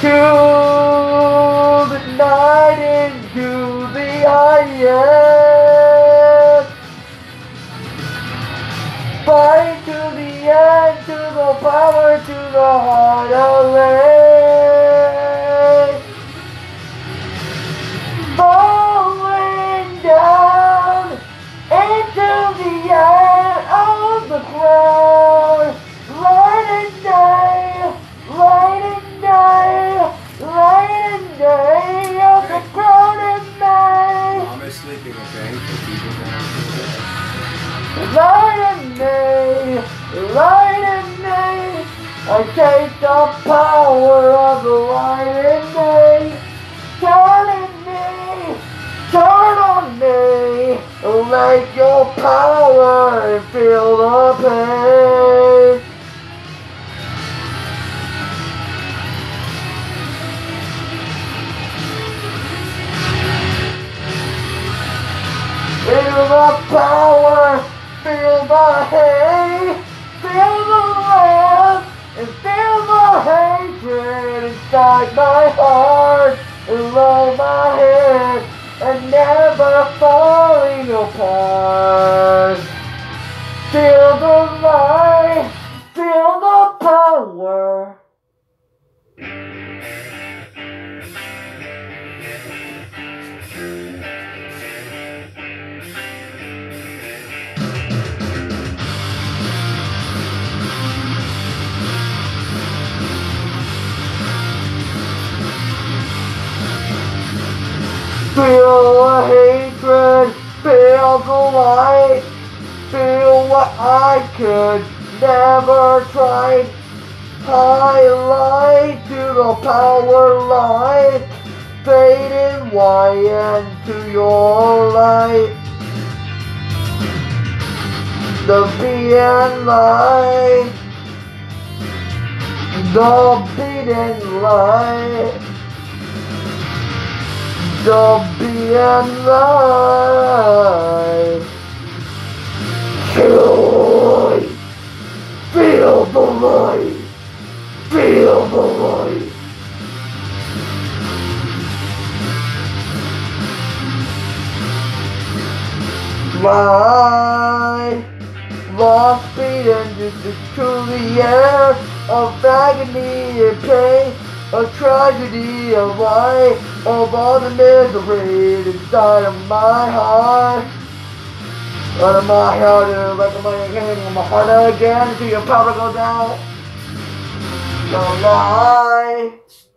to the night into the highest. Fight to the end, to the power, to the heart I take the power of the light and day. Turn in me, turn on me. Like your power and feel the pain. Feel the power, feel the hate, inside my heart, below my head, and never falling apart. Feel the light, feel the power. The hatred, feel the light, feel what I could never try. Highlight to the power light, fading wide into your light. The being light, the beating light. Being light. Feel light. Feel the light. Feel the light. My lost beating just to the air of agony and pain, a tragedy of life, of all the misery inside of my heart. Out of my heart, like my hand, my heart again, until your power go down. The light.